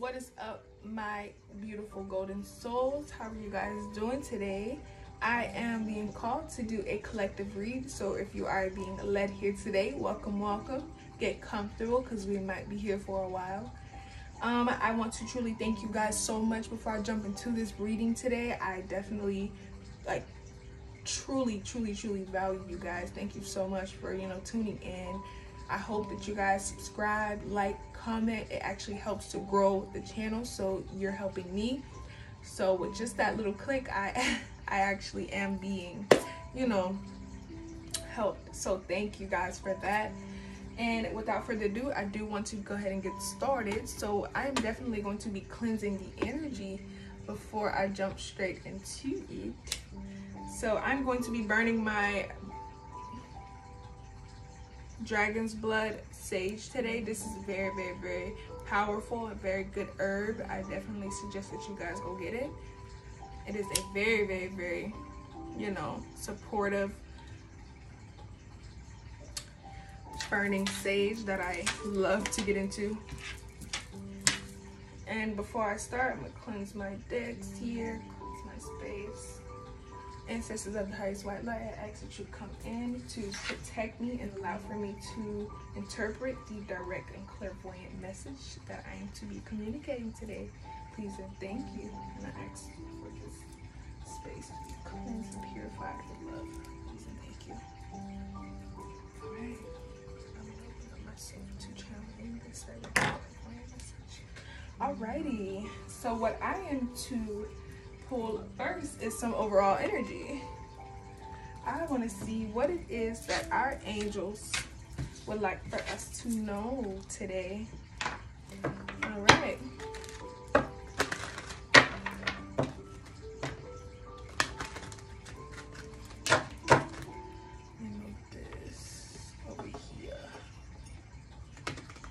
what is up my beautiful golden souls? How are you guys doing today? I am being called to do a collective read so if you are being led here today welcome welcome. Get comfortable because we might be here for a while. Um, i want to truly thank you guys so much. Before i jump into this reading today i definitely like truly truly truly value you guys. Thank you so much for you know tuning in I hope that you guys subscribe, like, comment. It actually helps to grow the channel, so you're helping me. So with just that little click, I I actually am being, you know, helped. So thank you guys for that. And without further ado, I do want to go ahead and get started. So I'm definitely going to be cleansing the energy before I jump straight into it. So I'm going to be burning my dragon's blood sage today. This is very, very, very powerful, a very good herb. I definitely suggest that you guys go get it. It is a very, very, very, you know, supportive burning sage that I love to get into. And before I start, I'm gonna cleanse my decks here, cleanse my space. Ancestors of the highest white light, I ask that you come in to protect me and allow for me to interpret the direct and clairvoyant message that I am to be communicating today. Please and thank you. And I ask for this space to be cleansed and purified with love. Please and thank you. Alright. I'm gonna open up myself to channel in this message. Alrighty. So what I am to pull first is some overall energy. I want to see what it is that our angels would like for us to know today. All right.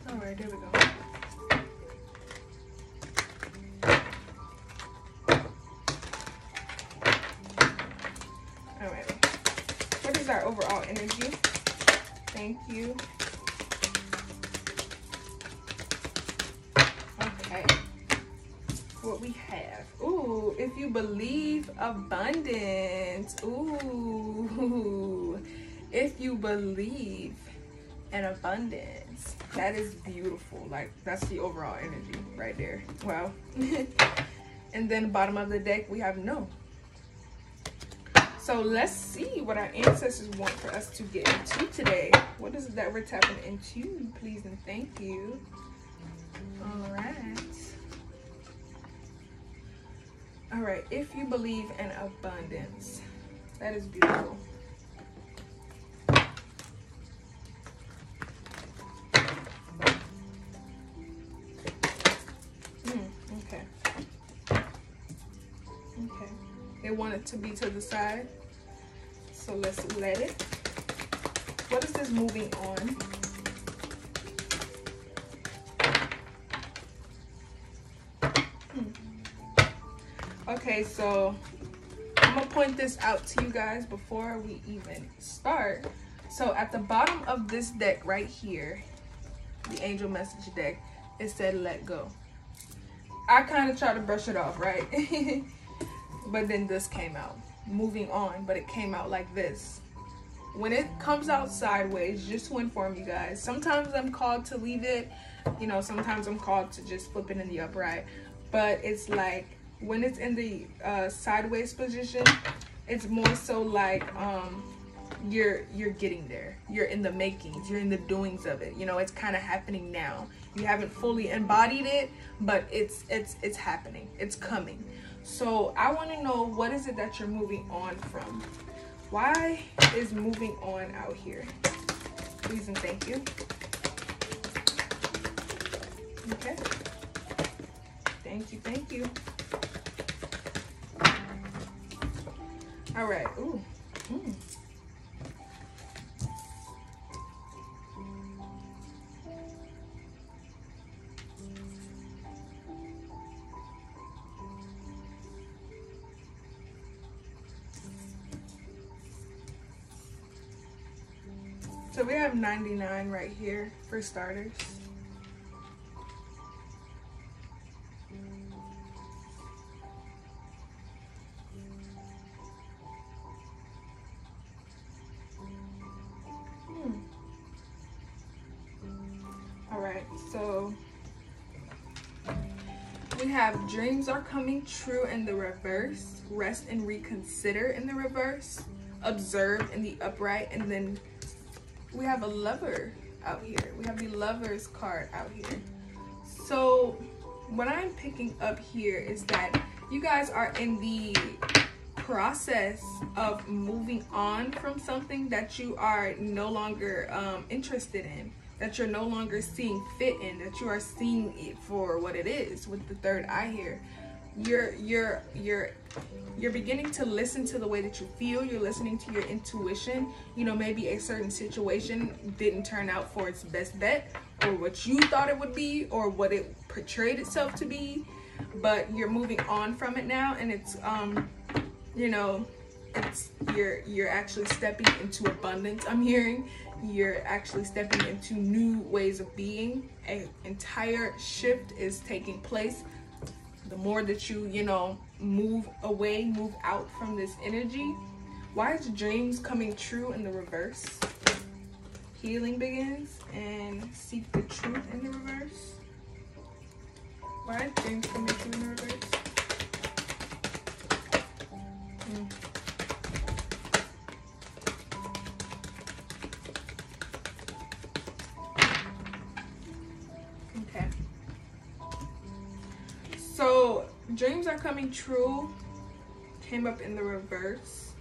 All right, there we go. Overall energy. Thank you. Okay. What we have. Ooh, if you believe abundance. Ooh. If you believe in abundance. That is beautiful. Like, that's the overall energy right there. Wow. and then bottom of the deck, we have no. So let's see what our ancestors want for us to get into today. What is it that we're tapping into? Please and thank you. All right. All right. If you believe in abundance, that is beautiful. Mm, okay. Okay. They want it to be to the side. So let's let it. What is this moving on? Hmm. Okay, so I'm gonna point this out to you guys before we even start. So at the bottom of this deck right here, the angel message deck, it said let go. I kind of tried to brush it off, right? but then this came out moving on, but it came out like this. When it comes out sideways, just to inform you guys, sometimes I'm called to leave it, you know, sometimes I'm called to just flip it in the upright, but it's like when it's in the uh, sideways position, it's more so like um, you're you're getting there. You're in the makings. You're in the doings of it. You know, it's kind of happening now. You haven't fully embodied it, but it's it's it's happening. It's coming. So I want to know what is it that you're moving on from? Why is moving on out here? Please and thank you. Okay. Thank you, thank you. All right. Ooh. Mm. $4.99 right here for starters. Hmm. All right, so we have dreams are coming true in the reverse rest and reconsider in the reverse observe in the upright and then we have a lover out here. We have the lovers card out here. So what I'm picking up here is that you guys are in the process of moving on from something that you are no longer um, interested in, that you're no longer seeing fit in, that you are seeing it for what it is with the third eye here. You're you're you're you're beginning to listen to the way that you feel. You're listening to your intuition. You know, maybe a certain situation didn't turn out for its best bet, or what you thought it would be, or what it portrayed itself to be. But you're moving on from it now, and it's um you know, it's you're you're actually stepping into abundance. I'm hearing you're actually stepping into new ways of being. An entire shift is taking place. The more that you, you know, move away, move out from this energy. Why is dreams coming true in the reverse? Healing begins and seek the truth in the reverse. Why is dreams dreams are coming true came up in the reverse.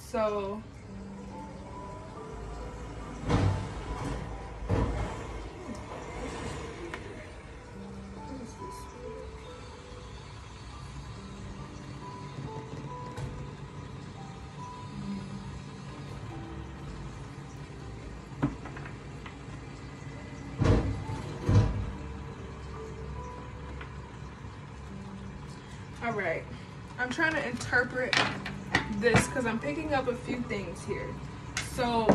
So interpret this because I'm picking up a few things here. So,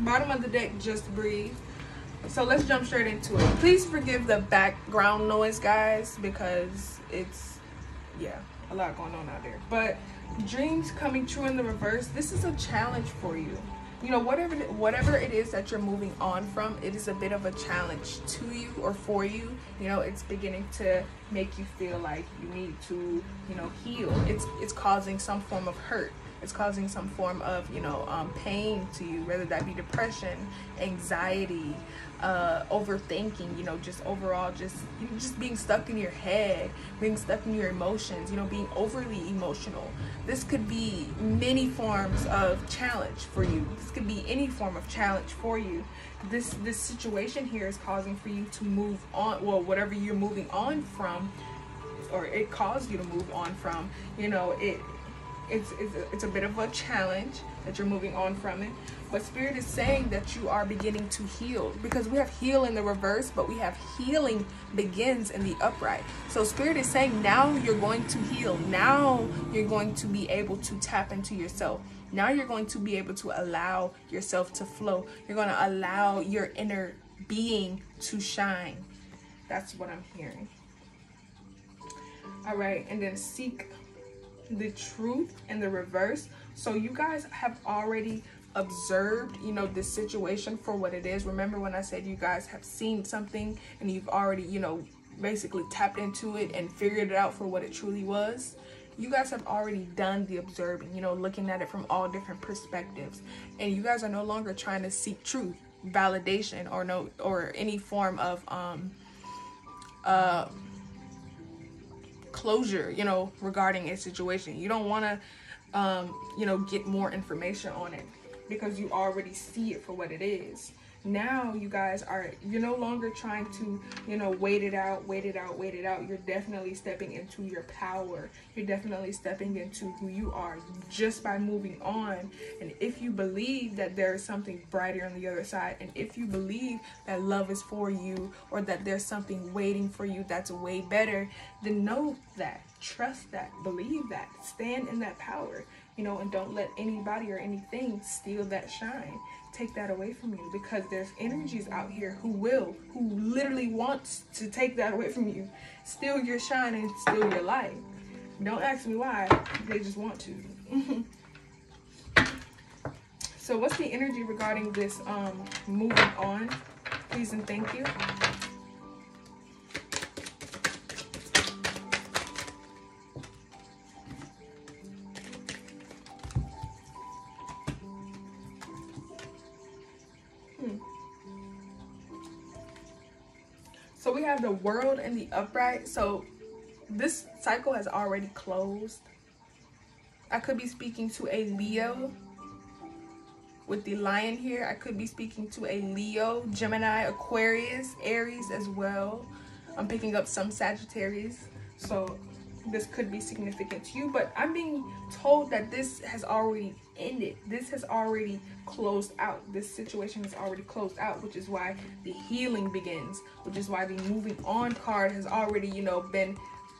bottom of the deck, just breathe. So let's jump straight into it. Please forgive the background noise, guys, because it's, yeah, a lot going on out there. But dreams coming true in the reverse, this is a challenge for you you know whatever whatever it is that you're moving on from it is a bit of a challenge to you or for you. You know it's beginning to make you feel like you need to you know heal. It's it's causing some form of hurt. It's causing some form of you know um, pain to you whether that be depression anxiety uh, overthinking, you know, just overall, just you know, just being stuck in your head, being stuck in your emotions, you know, being overly emotional. This could be many forms of challenge for you. This could be any form of challenge for you. This this situation here is causing for you to move on. Well, whatever you're moving on from, or it caused you to move on from. You know, it it's it's it's a bit of a challenge that you're moving on from it. But spirit is saying that you are beginning to heal because we have heal in the reverse but we have healing begins in the upright. So spirit is saying now you're going to heal. Now you're going to be able to tap into yourself. Now you're going to be able to allow yourself to flow. You're going to allow your inner being to shine. That's what i'm hearing. All right and then seek the truth in the reverse. So you guys have already observed, you know, this situation for what it is. Remember when I said you guys have seen something and you've already, you know, basically tapped into it and figured it out for what it truly was? You guys have already done the observing, you know, looking at it from all different perspectives. And you guys are no longer trying to seek truth, validation, or no or any form of um uh closure, you know, regarding a situation. You don't want to, um, you know, get more information on it because you already see it for what it is now you guys are you're no longer trying to you know wait it out wait it out wait it out. You're definitely stepping into your power. You're definitely stepping into who you are just by moving on. And if you believe that there is something brighter on the other side and if you believe that love is for you or that there's something waiting for you that's way better then know that trust that believe that stand in that power you know and don't let anybody or anything steal that shine take that away from you because there's energies out here who will, who literally wants to take that away from you, steal your shine and steal your light. Don't ask me why, they just want to. So what's the energy regarding this um, moving on? Please and thank you. The world and the upright. So this cycle has already closed. I could be speaking to a Leo with the lion here. I could be speaking to a Leo, Gemini, Aquarius, Aries as well. I'm picking up some Sagittarius. So this could be significant to you, but I'm being told that this has already ended. This has already closed out. This situation has already closed out, which is why the healing begins, which is why the moving on card has already, you know, been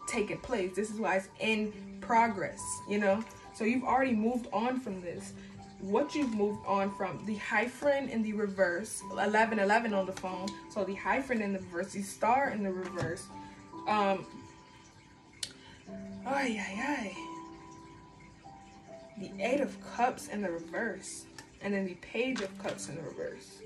taken place. This is why it's in progress, you know? So you've already moved on from this. What you've moved on from, the hierophant in the reverse, 1111 on the phone. So the hierophant in the reverse, the star in the reverse. Um, ay, ay, ay. The Eight of Cups in the reverse. And then the Page of Cups in the reverse.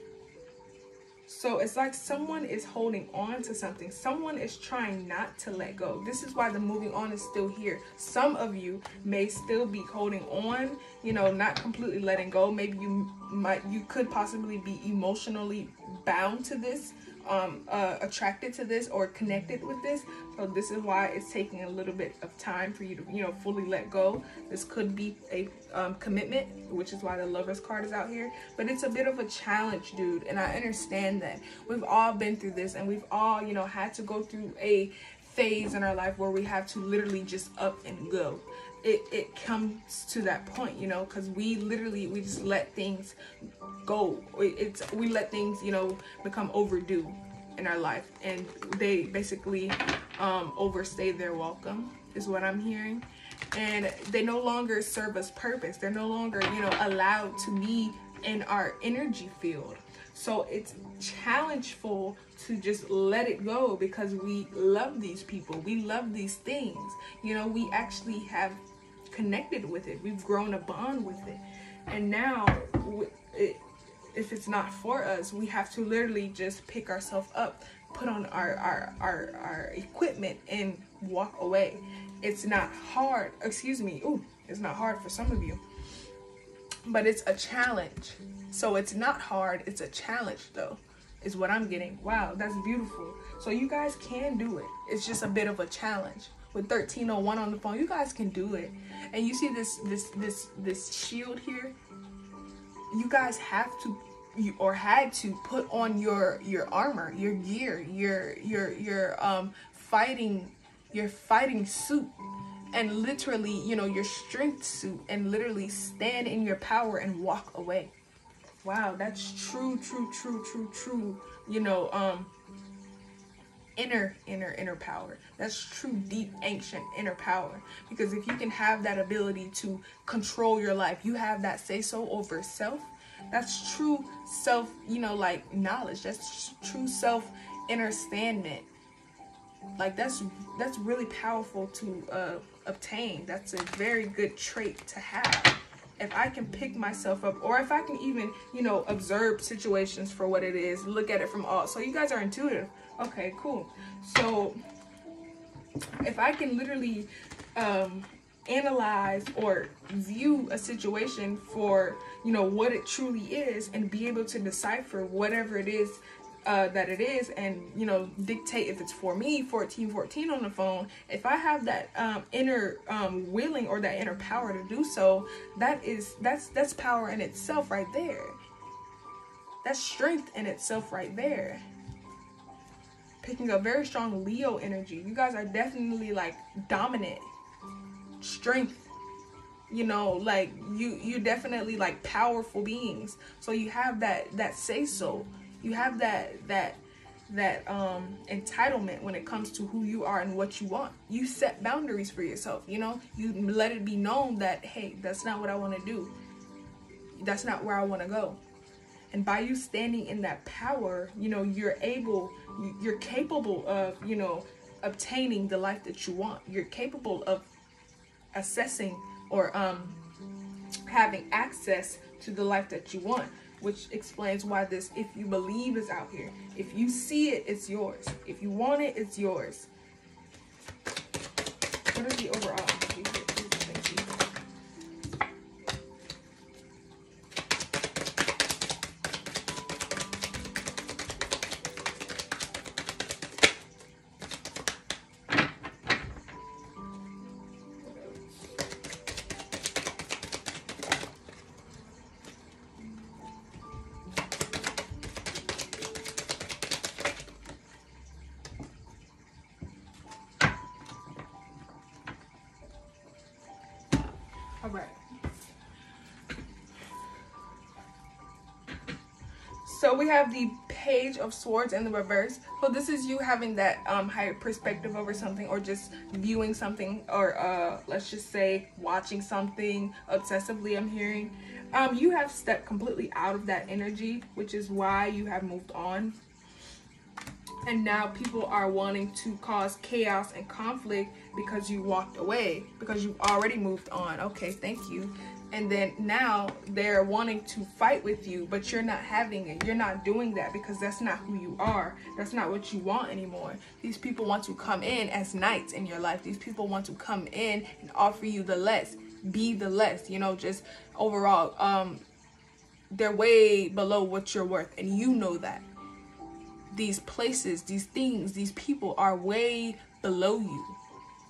So it's like someone is holding on to something. Someone is trying not to let go. This is why the moving on is still here. Some of you may still be holding on, you know, not completely letting go. Maybe you might, you could possibly be emotionally bound to this um, uh, attracted to this or connected with this. So this is why it's taking a little bit of time for you to, you know, fully let go. This could be a um, commitment, which is why the lover's card is out here. But it's a bit of a challenge, dude. And I understand that. We've all been through this and we've all, you know, had to go through a phase in our life where we have to literally just up and go. It it comes to that point you know because we literally we just let things go. It's we let things you know become overdue in our life and they basically um overstay their welcome is what i'm hearing. And they no longer serve us purpose. They're no longer you know allowed to be in our energy field so it's challengeful to just let it go because we love these people. We love these things. You know, we actually have connected with it. We've grown a bond with it. And now, if it's not for us, we have to literally just pick ourselves up, put on our, our, our, our equipment, and walk away. It's not hard. Excuse me. Ooh, it's not hard for some of you. But it's a challenge. So it's not hard. It's a challenge, though, is what I'm getting. Wow, that's beautiful. So you guys can do it. It's just a bit of a challenge with 1301 on the phone. You guys can do it. And you see this this this this shield here? You guys have to you or had to put on your your armor, your gear, your your your um fighting your fighting suit and literally, you know, your strength suit and literally stand in your power and walk away. Wow, that's true, true, true, true, true, you know, um inner inner inner power. That's true deep ancient inner power. Because if you can have that ability to control your life you have that say so over self that's true self you know like knowledge. That's true self understanding. Like that's that's really powerful to uh, obtain. That's a very good trait to have if I can pick myself up or if I can even, you know, observe situations for what it is, look at it from all. So you guys are intuitive. Okay, cool. So if I can literally um, analyze or view a situation for, you know, what it truly is and be able to decipher whatever it is uh, that it is and you know dictate if it's for me 1414 on the phone. If i have that um, inner um, willing or that inner power to do so that is that's that's power in itself right there. That's strength in itself right there. Picking up very strong leo energy. You guys are definitely like dominant. Strength. You know like you you definitely like powerful beings. So you have that that say so you have that that that um entitlement when it comes to who you are and what you want. You set boundaries for yourself you know? You let it be known that hey that's not what i want to do. That's not where i want to go. And by you standing in that power you know you're able you're capable of you know obtaining the life that you want. You're capable of assessing or um having access to the life that you want which explains why this if you believe is out here if you see it it's yours. If you want it it's yours. The have the page of swords in the reverse. So this is you having that um, higher perspective over something or just viewing something or uh, let's just say watching something obsessively I'm hearing. Um, you have stepped completely out of that energy, which is why you have moved on and now people are wanting to cause chaos and conflict because you walked away because you already moved on okay thank you and then now they're wanting to fight with you but you're not having it. You're not doing that because that's not who you are. That's not what you want anymore. These people want to come in as knights in your life. These people want to come in and offer you the less. Be the less you know just overall um they're way below what you're worth. And you know that. These places, these things, these people are way below you.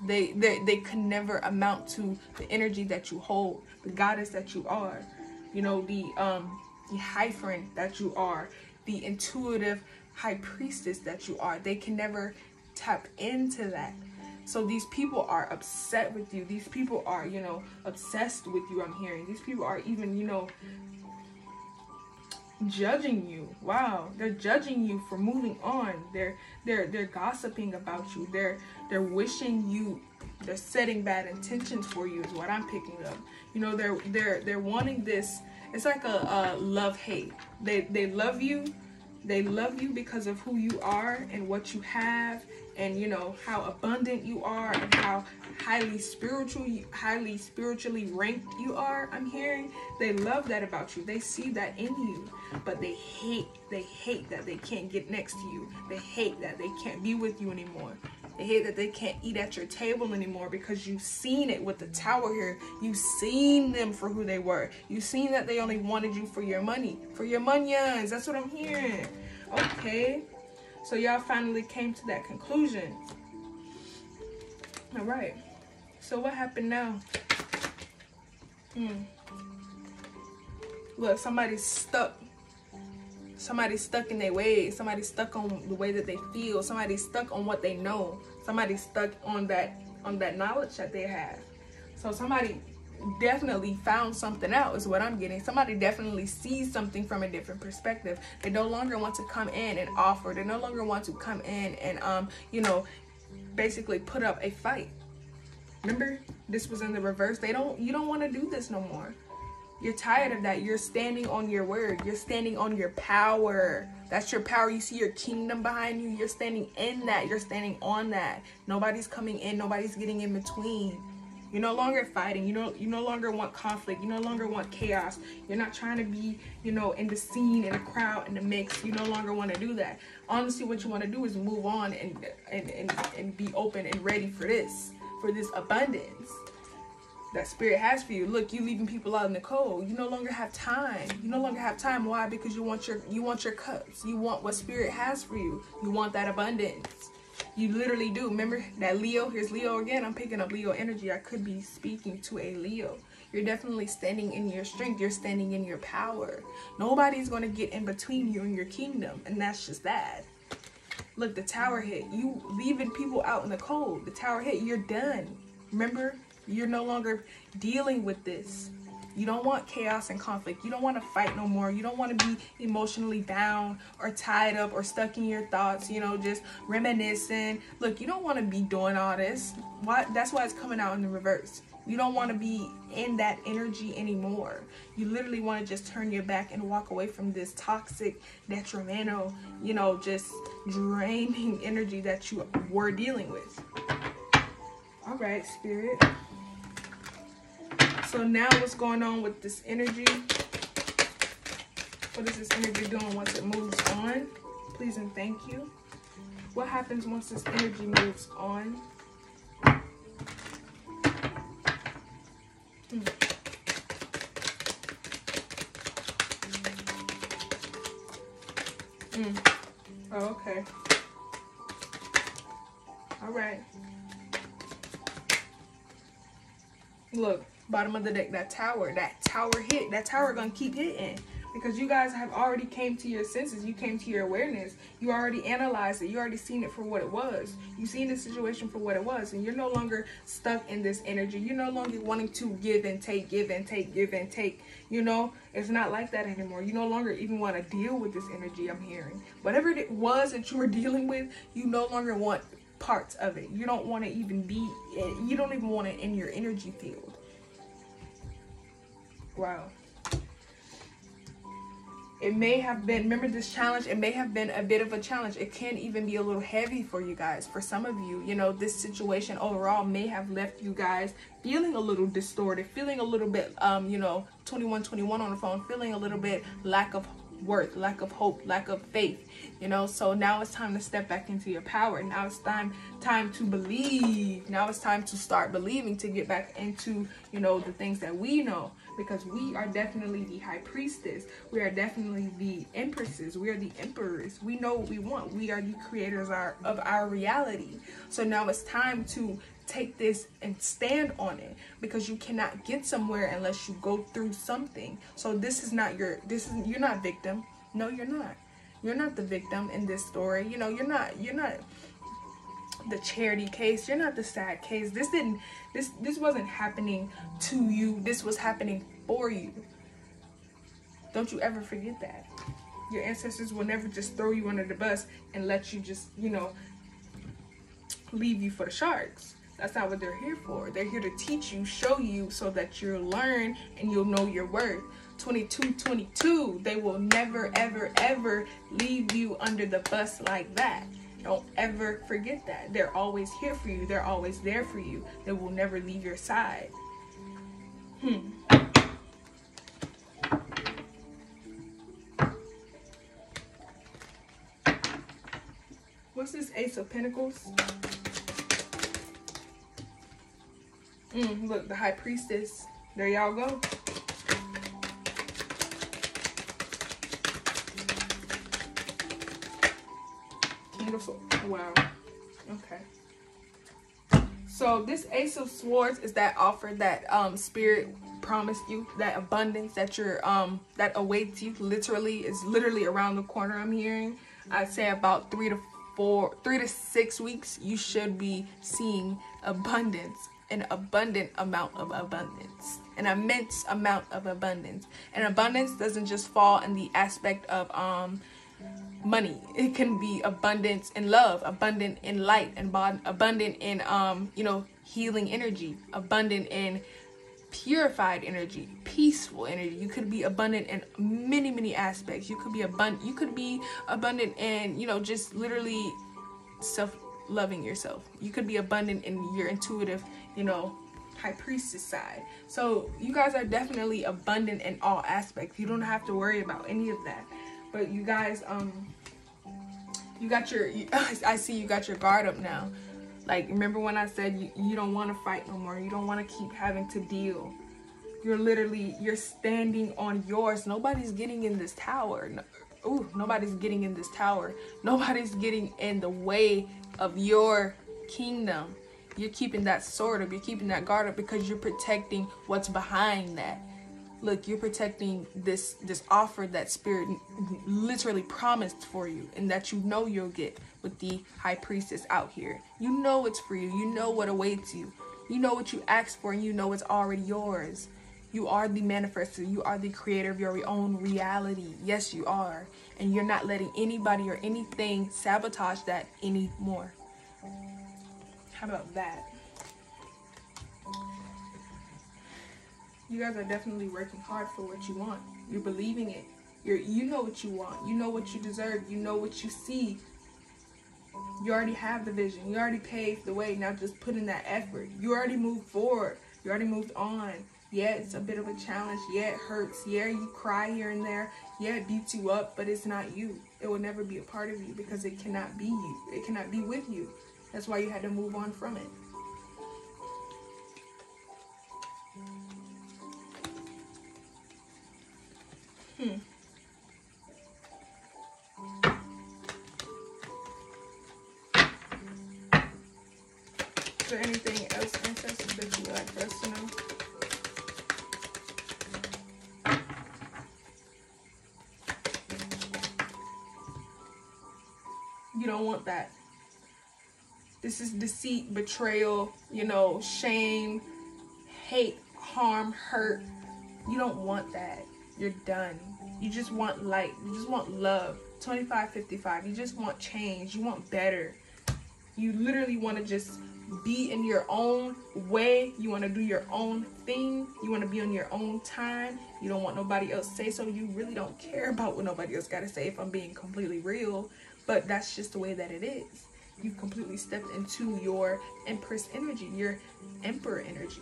They, they, they can never amount to the energy that you hold, the goddess that you are, you know, the, um, the hierophant that you are, the intuitive high priestess that you are. They can never tap into that. So these people are upset with you. These people are, you know, obsessed with you. I'm hearing these people are even, you know, judging you. Wow, they're judging you for moving on. They're they're they're gossiping about you. They're they're wishing you they're setting bad intentions for you is what I'm picking up. You know, they're they're they're wanting this it's like a, a love hate. They they love you. They love you because of who you are and what you have and you know how abundant you are and how highly spiritual highly spiritually ranked you are i'm hearing they love that about you they see that in you but they hate they hate that they can't get next to you they hate that they can't be with you anymore they hate that they can't eat at your table anymore because you've seen it with the tower here. You've seen them for who they were. You've seen that they only wanted you for your money, for your munions. That's what I'm hearing. Okay. So y'all finally came to that conclusion. All right. So what happened now? Hmm. Look, somebody's stuck. Somebody's stuck in their ways. Somebody's stuck on the way that they feel. Somebody's stuck on what they know. Somebody's stuck on that on that knowledge that they have. So somebody definitely found something out is what I'm getting. Somebody definitely sees something from a different perspective. They no longer want to come in and offer. They no longer want to come in and um, you know, basically put up a fight. Remember, this was in the reverse. They don't you don't want to do this no more. You're tired of that. You're standing on your word. You're standing on your power. That's your power. You see your kingdom behind you. You're standing in that. You're standing on that. Nobody's coming in. Nobody's getting in between. You're no longer fighting. You know, you no longer want conflict. You no longer want chaos. You're not trying to be, you know, in the scene, in the crowd, in the mix. You no longer want to do that. Honestly, what you want to do is move on and, and, and, and be open and ready for this, for this abundance that spirit has for you. Look, you leaving people out in the cold. You no longer have time. You no longer have time. Why? Because you want your you want your cups. You want what spirit has for you. You want that abundance. You literally do. Remember that Leo? Here's Leo again. I'm picking up Leo energy. I could be speaking to a Leo. You're definitely standing in your strength. You're standing in your power. Nobody's going to get in between you and your kingdom. And that's just that. Look, the tower hit. You leaving people out in the cold. The tower hit. You're done. Remember? You're no longer dealing with this. You don't want chaos and conflict. You don't want to fight no more. You don't want to be emotionally bound or tied up or stuck in your thoughts, you know, just reminiscing. Look, you don't want to be doing all this. Why that's why it's coming out in the reverse. You don't want to be in that energy anymore. You literally want to just turn your back and walk away from this toxic, detrimental, you know, just draining energy that you were dealing with. All right, spirit. So now what's going on with this energy? What is this energy doing once it moves on? Please and thank you. What happens once this energy moves on? Hmm. Mm. Oh, okay. All right. Look, bottom of the deck, that tower, that tower hit, that tower gonna keep hitting. Because you guys have already came to your senses you came to your awareness you already analyzed it you already seen it for what it was. You seen the situation for what it was and you're no longer stuck in this energy. You're no longer wanting to give and take give and take give and take. You know it's not like that anymore. You no longer even want to deal with this energy i'm hearing. Whatever it was that you were dealing with you no longer want parts of it. You don't want to even be you don't even want it in your energy field wow. It may have been remember this challenge? It may have been a bit of a challenge. It can even be a little heavy for you guys for some of you. You know this situation overall may have left you guys feeling a little distorted feeling a little bit um you know 2121 on the phone feeling a little bit lack of worth, lack of hope, lack of faith. You know, so now it's time to step back into your power. Now it's time time to believe. Now it's time to start believing to get back into, you know, the things that we know because we are definitely the high priestess. We are definitely the empresses. We are the emperors. We know what we want. We are the creators of our reality. So now it's time to take this and stand on it because you cannot get somewhere unless you go through something. So this is not your this is you're not victim. No, you're not. You're not the victim in this story. You know, you're not you're not the charity case. You're not the sad case. This didn't this this wasn't happening to you. This was happening for you. Don't you ever forget that. Your ancestors will never just throw you under the bus and let you just, you know, leave you for the sharks. That's not what they're here for. They're here to teach you, show you so that you'll learn and you'll know your worth. 22 22, they will never, ever, ever leave you under the bus like that. Don't ever forget that. They're always here for you, they're always there for you. They will never leave your side. Hmm. What's this Ace of Pentacles? Mm, look, the High Priestess. There y'all go. Beautiful. Wow. Okay. So this Ace of Swords is that offer that um Spirit promised you, that abundance that you're um that awaits you. Literally, is literally around the corner. I'm hearing. I'd say about three to four, three to six weeks. You should be seeing abundance an abundant amount of abundance an immense amount of abundance. And abundance doesn't just fall in the aspect of um money. It can be abundance in love abundant in light and abundant in um you know healing energy abundant in purified energy peaceful energy. You could be abundant in many many aspects. You could be abundant you could be abundant in you know just literally self loving yourself you could be abundant in your intuitive you know, high priestess side. So you guys are definitely abundant in all aspects. You don't have to worry about any of that. But you guys, um, you got your, you, I see you got your guard up now. Like, remember when I said you, you don't want to fight no more. You don't want to keep having to deal. You're literally, you're standing on yours. Nobody's getting in this tower. No, ooh, nobody's getting in this tower. Nobody's getting in the way of your kingdom you're keeping that sword up, you're keeping that guard up because you're protecting what's behind that. Look, you're protecting this this offer that spirit literally promised for you and that you know you'll get with the high priestess out here. You know it's for you. You know what awaits you. You know what you asked for and you know it's already yours. You are the manifester. You are the creator of your own reality. Yes, you are. And you're not letting anybody or anything sabotage that anymore. How about that? You guys are definitely working hard for what you want. You're believing it. You're you know what you want. You know what you deserve. You know what you see. You already have the vision. You already paved the way. Now just put in that effort. You already moved forward. You already moved on. Yeah, it's a bit of a challenge. Yeah, it hurts. Yeah, you cry here and there. Yeah, it beats you up, but it's not you. It will never be a part of you because it cannot be you. It cannot be with you. That's why you had to move on from it. Hmm. Don't want that. This is deceit, betrayal, you know, shame, hate, harm, hurt. You don't want that. You're done. You just want light. You just want love. 25, 55. You just want change. You want better. You literally want to just be in your own way. You want to do your own thing. You want to be on your own time. You don't want nobody else to say so. You really don't care about what nobody else got to say if I'm being completely real. But that's just the way that it is. You've completely stepped into your Empress energy, your Emperor energy.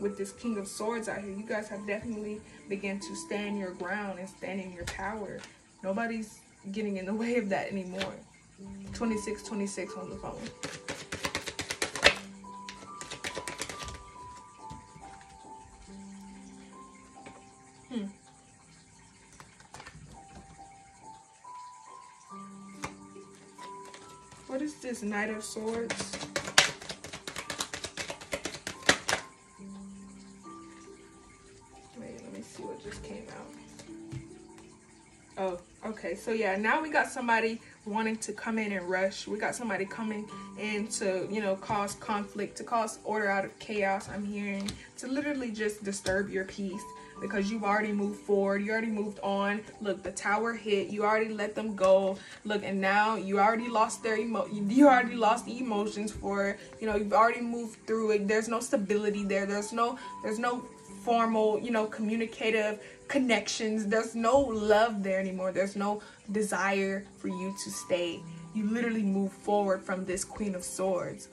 With this King of Swords out here, you guys have definitely begun to stand your ground and stand in your power. Nobody's getting in the way of that anymore. 26, 26 on the phone. This Knight of Swords? Wait, let me see what just came out. Oh, okay. So yeah, now we got somebody wanting to come in and rush. We got somebody coming in to, you know, cause conflict, to cause order out of chaos, I'm hearing, to literally just disturb your peace because you've already moved forward you already moved on. Look the tower hit you already let them go. Look and now you already lost their emo you already lost the emotions for you know you've already moved through it. There's no stability there. There's no there's no formal you know communicative connections. There's no love there anymore. There's no desire for you to stay. You literally move forward from this queen of swords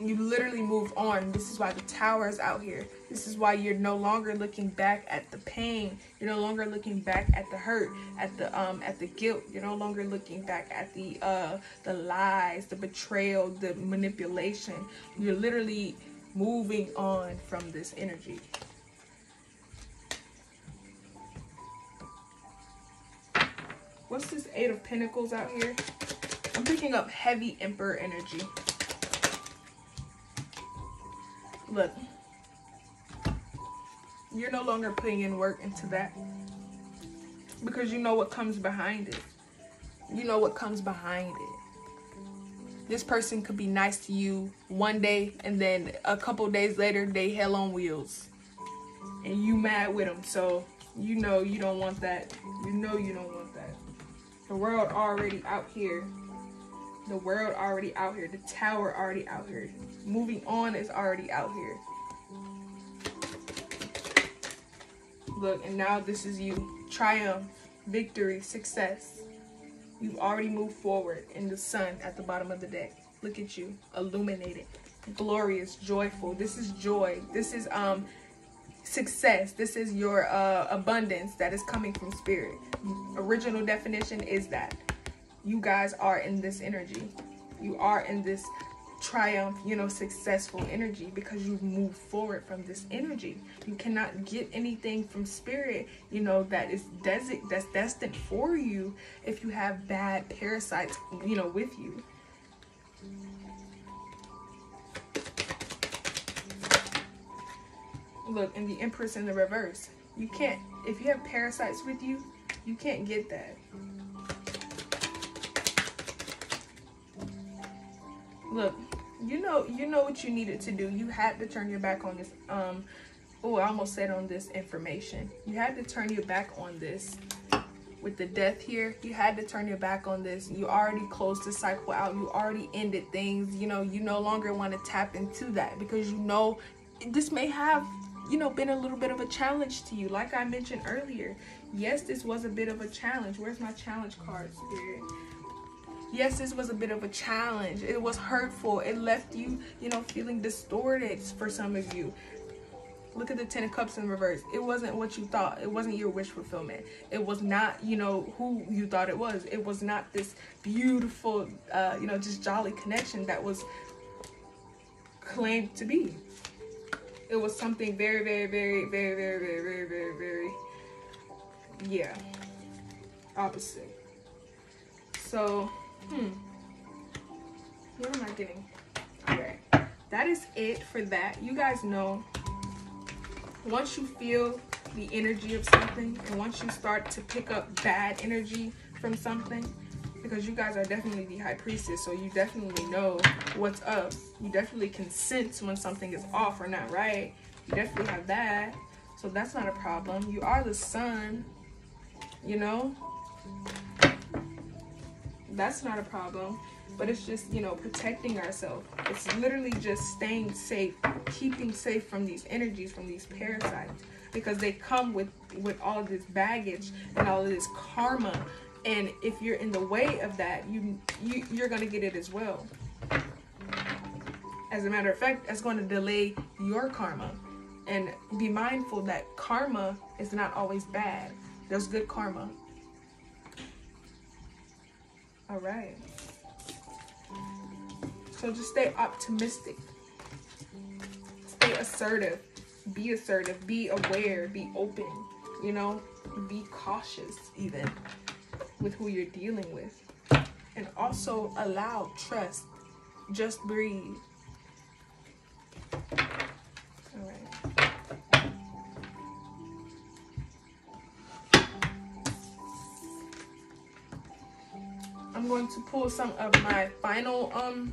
you literally move on. This is why the tower is out here. This is why you're no longer looking back at the pain. You're no longer looking back at the hurt, at the um at the guilt. You're no longer looking back at the uh the lies, the betrayal, the manipulation. You're literally moving on from this energy. What's this Eight of Pentacles out here? I'm picking up heavy Emperor energy. Look, you're no longer putting in work into that because you know what comes behind it. You know what comes behind it. This person could be nice to you one day and then a couple days later they hell on wheels and you mad with them. So you know you don't want that. You know you don't want that. The world already out here the world already out here. The tower already out here. Moving on is already out here. Look, and now this is you. Triumph, victory, success. You've already moved forward in the sun at the bottom of the deck. Look at you, illuminated, glorious, joyful. This is joy. This is um success. This is your uh, abundance that is coming from spirit. Original definition is that you guys are in this energy. You are in this triumph, you know, successful energy because you've moved forward from this energy. You cannot get anything from spirit, you know, that is des- that's destined for you if you have bad parasites, you know, with you. Look, and the Empress in the reverse. You can't, if you have parasites with you, you can't get that. Look you know you know what you needed to do. You had to turn your back on this um oh i almost said on this information. You had to turn your back on this with the death here. You had to turn your back on this. You already closed the cycle out. You already ended things. You know you no longer want to tap into that because you know this may have you know been a little bit of a challenge to you. Like i mentioned earlier yes this was a bit of a challenge. Where's my challenge card spirit yes, this was a bit of a challenge. It was hurtful. It left you, you know, feeling distorted for some of you. Look at the Ten of Cups in reverse. It wasn't what you thought. It wasn't your wish fulfillment. It was not, you know, who you thought it was. It was not this beautiful, uh, you know, just jolly connection that was claimed to be. It was something very, very, very, very, very, very, very, very, very, yeah, opposite. So, hmm, what am I getting? Okay, that is it for that. You guys know once you feel the energy of something and once you start to pick up bad energy from something because you guys are definitely the high priestess so you definitely know what's up. You definitely can sense when something is off or not right? You definitely have that. So that's not a problem. You are the sun you know that's not a problem but it's just you know protecting ourselves. It's literally just staying safe keeping safe from these energies from these parasites because they come with with all this baggage and all this karma. And if you're in the way of that you, you you're gonna get it as well. As a matter of fact that's going to delay your karma. And be mindful that karma is not always bad. There's good karma all right so just stay optimistic. Stay assertive. Be assertive. Be aware. Be open. You know, be cautious even with who you're dealing with. And also allow trust. Just breathe. Going to pull some of my final um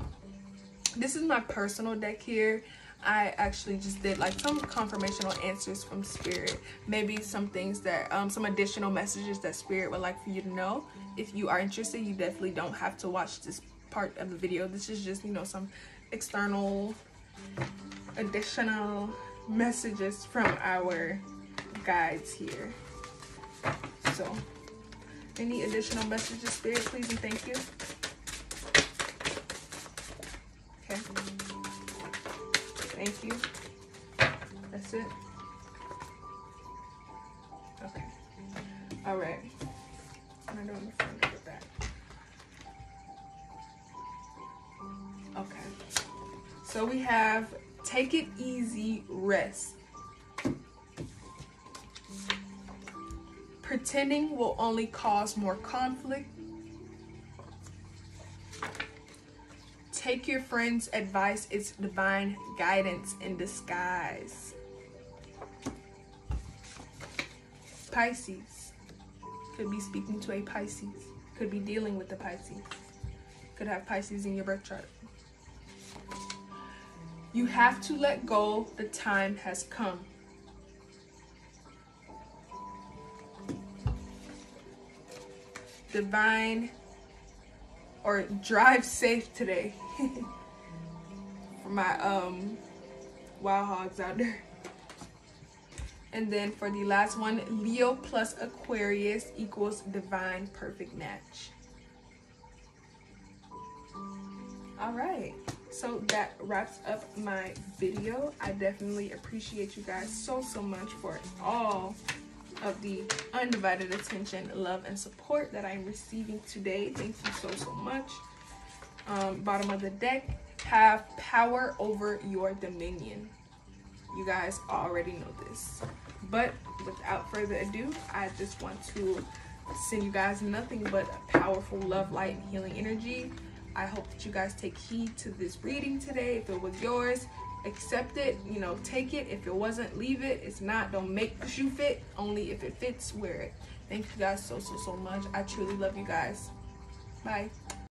this is my personal deck here. I actually just did like some confirmational answers from spirit. Maybe some things that um some additional messages that spirit would like for you to know. If you are interested you definitely don't have to watch this part of the video. This is just you know some external additional messages from our guides here. So any additional messages spirit please and thank you Okay. Thank you. That's it. Okay. All right. I'm with that. Okay. So we have take it easy, rest. Pretending will only cause more conflict Take your friend's advice. It's divine guidance in disguise. Pisces. Could be speaking to a Pisces. Could be dealing with the Pisces. Could have Pisces in your birth chart. You have to let go. The time has come. Divine or drive safe today. for my um wild hogs out there. And then for the last one, Leo plus Aquarius equals divine perfect match. All right, so that wraps up my video. I definitely appreciate you guys so, so much for all of the undivided attention, love, and support that I'm receiving today. Thank you so, so much um, bottom of the deck, have power over your dominion. You guys already know this. But without further ado, I just want to send you guys nothing but powerful love, light, and healing energy. I hope that you guys take heed to this reading today. If it was yours, accept it, you know, take it. If it wasn't, leave it. It's not, don't make the shoe fit. Only if it fits, wear it. Thank you guys so, so, so much. I truly love you guys. Bye.